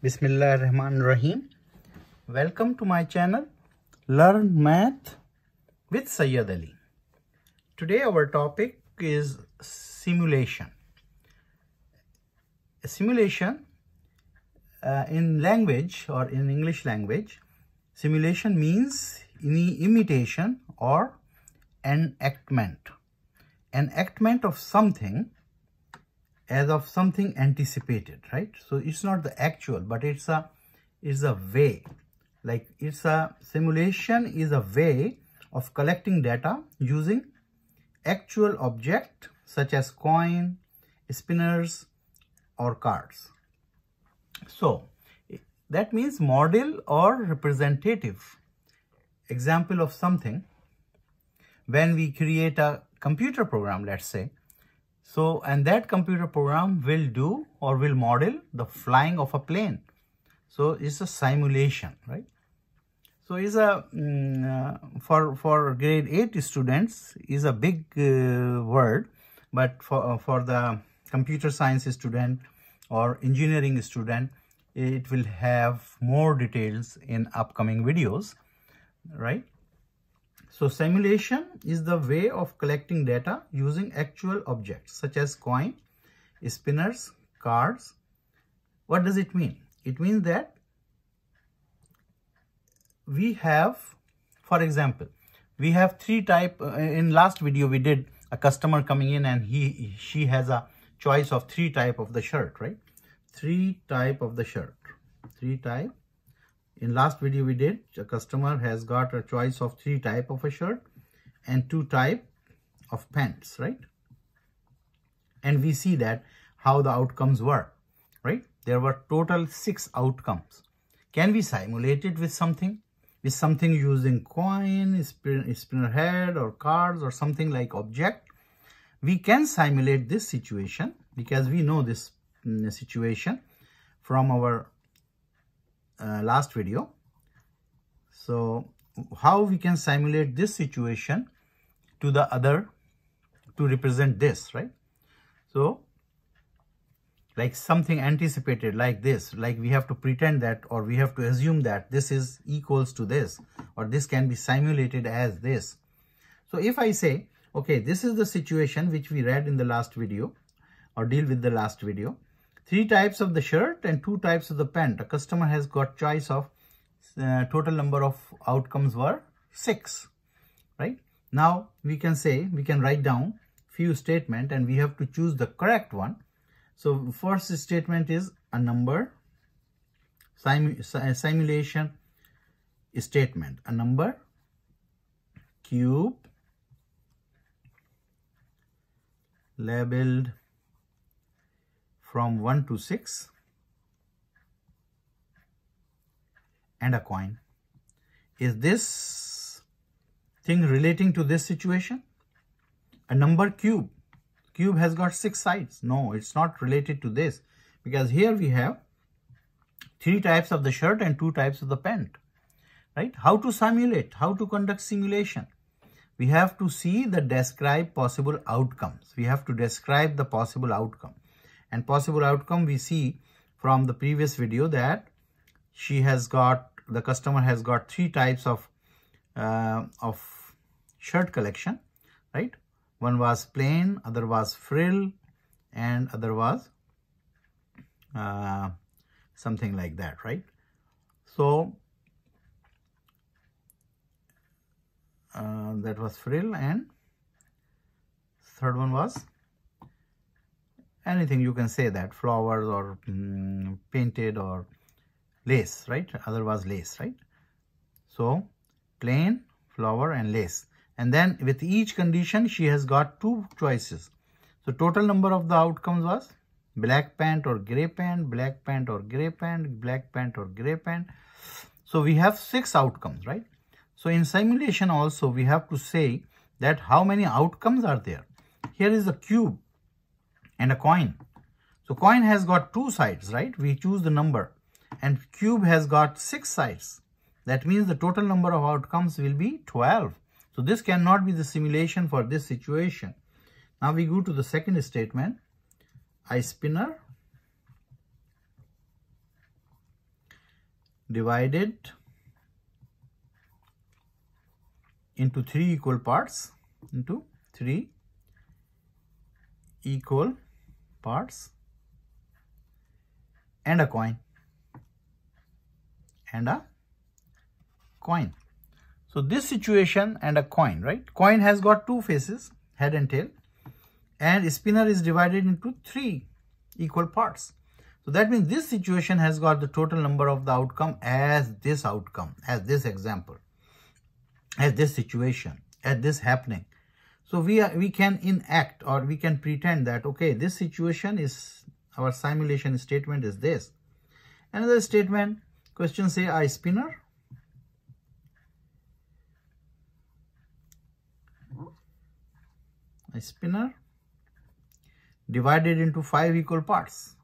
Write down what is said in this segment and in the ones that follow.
Bismillah Rahman Rahim. Welcome to my channel Learn Math with Syed Ali. Today our topic is simulation. A simulation uh, in language or in English language, simulation means any imitation or enactment. Enactment of something as of something anticipated, right? So it's not the actual, but it's a is a way. Like it's a simulation is a way of collecting data using actual object such as coin, spinners or cards. So that means model or representative example of something when we create a computer program, let's say, so, and that computer program will do or will model the flying of a plane. So, it's a simulation, right? So, is a um, uh, for for grade 8 students is a big uh, word, but for uh, for the computer science student or engineering student, it will have more details in upcoming videos, right? So simulation is the way of collecting data using actual objects such as coin, spinners, cards. What does it mean? It means that we have, for example, we have three type, uh, in last video we did a customer coming in and he, she has a choice of three type of the shirt, right? Three type of the shirt, three type in last video we did, a customer has got a choice of three type of a shirt and two type of pants, right? And we see that how the outcomes were, right? There were total six outcomes. Can we simulate it with something? With something using coin, spinner head or cards or something like object? We can simulate this situation because we know this mm, situation from our uh, last video. So how we can simulate this situation to the other to represent this, right? So like something anticipated like this, like we have to pretend that or we have to assume that this is equals to this or this can be simulated as this. So if I say, okay, this is the situation which we read in the last video or deal with the last video three types of the shirt and two types of the pant. A customer has got choice of uh, total number of outcomes were six, right? Now we can say, we can write down few statement and we have to choose the correct one. So first statement is a number sim simulation statement, a number cube labeled from 1 to 6 and a coin. Is this thing relating to this situation? A number cube. Cube has got six sides. No, it's not related to this because here we have three types of the shirt and two types of the pant. Right? How to simulate? How to conduct simulation? We have to see the describe possible outcomes. We have to describe the possible outcome and possible outcome we see from the previous video that she has got the customer has got three types of uh, of shirt collection right? One was plain other was frill and other was uh, something like that right? So uh, that was frill and third one was anything you can say that flowers or mm, painted or lace right? Otherwise lace right? So plain flower and lace. And then with each condition she has got two choices. So total number of the outcomes was black pant or gray pant black pant or gray pant black pant or gray pant. So we have six outcomes right? So in simulation also we have to say that how many outcomes are there. Here is a cube and a coin. So coin has got two sides, right? We choose the number and cube has got six sides. That means the total number of outcomes will be 12. So this cannot be the simulation for this situation. Now we go to the second statement. I spinner divided into three equal parts into three equal parts and a coin and a coin. So this situation and a coin, right? Coin has got two faces, head and tail, and spinner is divided into three equal parts. So that means this situation has got the total number of the outcome as this outcome, as this example, as this situation, as this happening. So we are, we can enact or we can pretend that, okay, this situation is, our simulation statement is this. Another statement, question say a spinner? A spinner divided into five equal parts.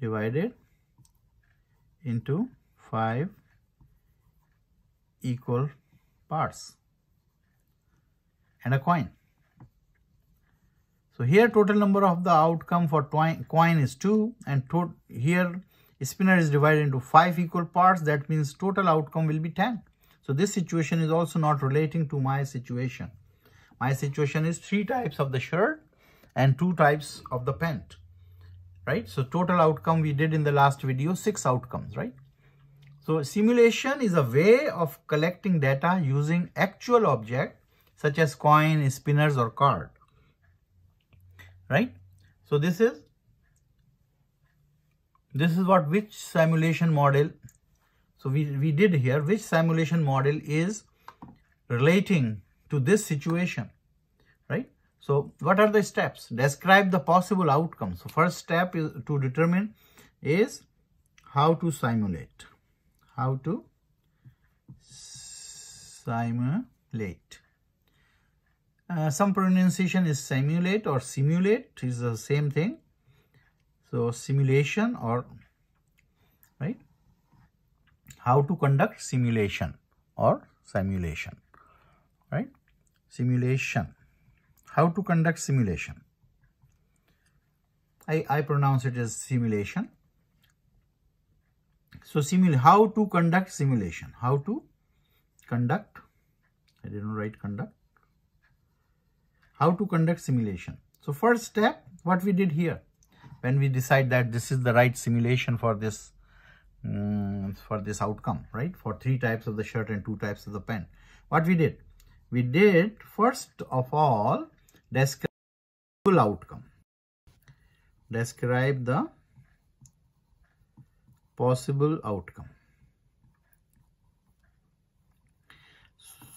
Divided into five equal parts and a coin. So here total number of the outcome for coin is 2 and here spinner is divided into 5 equal parts that means total outcome will be 10. So this situation is also not relating to my situation. My situation is 3 types of the shirt and 2 types of the pant. Right? So total outcome we did in the last video 6 outcomes. Right? So simulation is a way of collecting data using actual object such as coin, spinners or card. Right? So this is this is what which simulation model so we, we did here which simulation model is relating to this situation? Right? So what are the steps? Describe the possible outcomes so first step is to determine is how to simulate. How to simulate uh, some pronunciation is simulate or simulate is the same thing. So simulation or right? How to conduct simulation or simulation right? Simulation. How to conduct simulation. I, I pronounce it as simulation. So simul how to conduct simulation? How to conduct? I didn't write conduct how to conduct simulation. So first step, what we did here, when we decide that this is the right simulation for this um, for this outcome, right? For three types of the shirt and two types of the pen. What we did? We did first of all describe full outcome. Describe the possible outcome.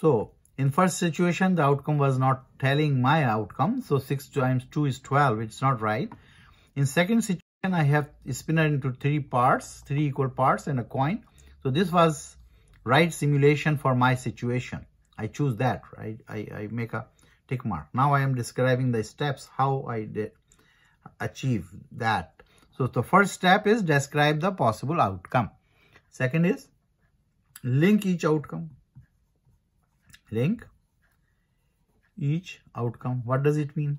So in first situation, the outcome was not telling my outcome. So 6 times 2 is 12, which is not right. In second situation, I have spinner into three parts, three equal parts and a coin. So this was right simulation for my situation. I choose that, right? I, I make a tick mark. Now I am describing the steps, how I did achieve that. So the first step is describe the possible outcome. Second is link each outcome link each outcome. What does it mean?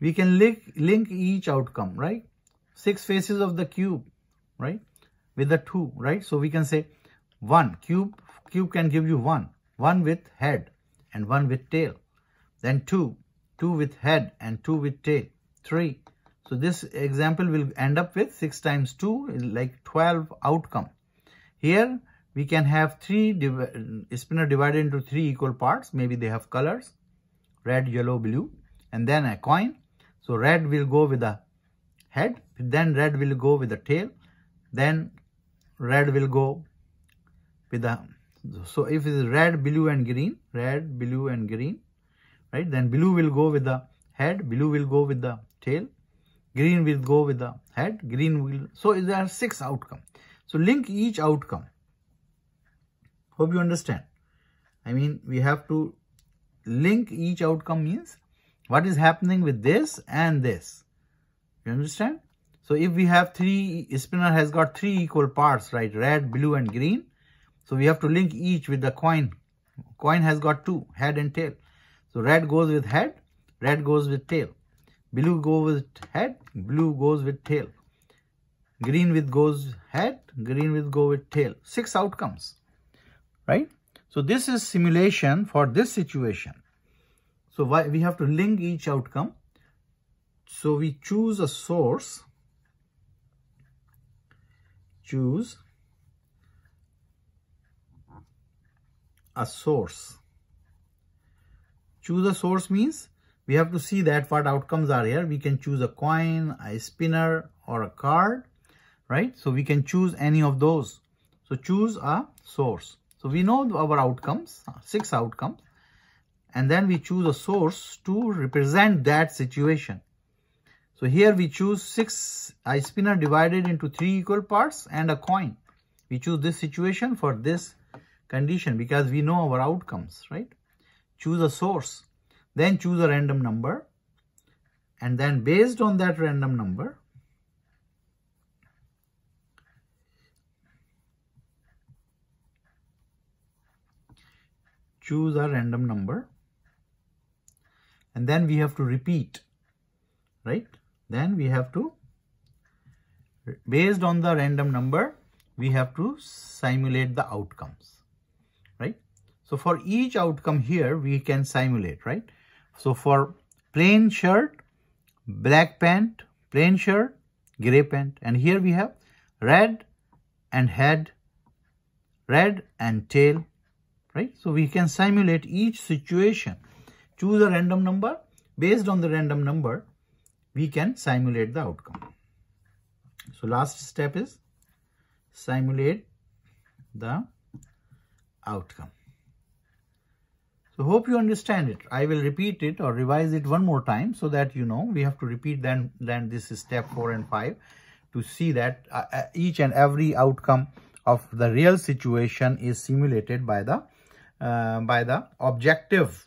We can link, link each outcome, right? Six faces of the cube, right? With the two, right? So we can say one cube, cube can give you one, one with head and one with tail. Then two, two with head and two with tail. Three. So this example will end up with 6 times 2 is like 12 outcome. Here we can have three div spinner divided into three equal parts. Maybe they have colors, red, yellow, blue, and then a coin. So red will go with the head, then red will go with the tail, then red will go with the, so if it is red, blue and green, red, blue and green, right, then blue will go with the head, blue will go with the tail, green will go with the head, green will, so there are six outcome. So link each outcome Hope you understand. I mean, we have to link each outcome means what is happening with this and this. You understand? So if we have three, spinner has got three equal parts, right? Red, blue and green. So we have to link each with the coin. Coin has got two, head and tail. So red goes with head, red goes with tail. blue goes with head blue goes with tail green with goes head green with go with tail six outcomes right so this is simulation for this situation so why we have to link each outcome so we choose a source choose a source choose a source means we have to see that what outcomes are here. We can choose a coin, a spinner, or a card, right? So we can choose any of those. So choose a source. So we know our outcomes, six outcomes, and then we choose a source to represent that situation. So here we choose six a spinner divided into three equal parts and a coin. We choose this situation for this condition because we know our outcomes, right? Choose a source. Then choose a random number and then based on that random number, choose a random number and then we have to repeat, right? Then we have to, based on the random number, we have to simulate the outcomes, right? So for each outcome here, we can simulate, right? So for plain shirt, black pant, plain shirt, gray pant. And here we have red and head, red and tail, right? So we can simulate each situation. Choose a random number. Based on the random number, we can simulate the outcome. So last step is simulate the outcome. So hope you understand it. I will repeat it or revise it one more time so that you know we have to repeat then, then this is step 4 and 5 to see that uh, uh, each and every outcome of the real situation is simulated by the uh, by the objective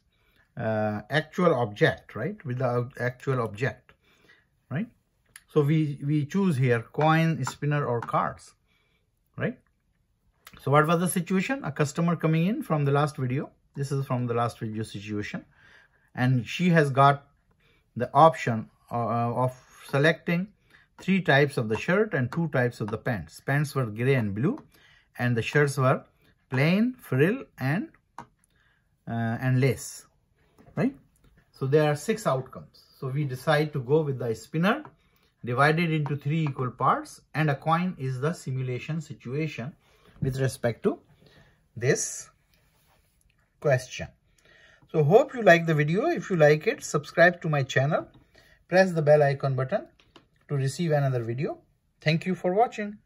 uh, actual object right? With the actual object right? So we we choose here coin spinner or cards right? So what was the situation? A customer coming in from the last video. This is from the last video situation. And she has got the option uh, of selecting three types of the shirt and two types of the pants. Pants were gray and blue and the shirts were plain, frill and uh, Uh, and less, right? So there are six outcomes. So we decide to go with the spinner divided into three equal parts and a coin is the simulation situation with respect to this question. So hope you like the video. If you like it, subscribe to my channel. Press the bell icon button to receive another video. Thank you for watching.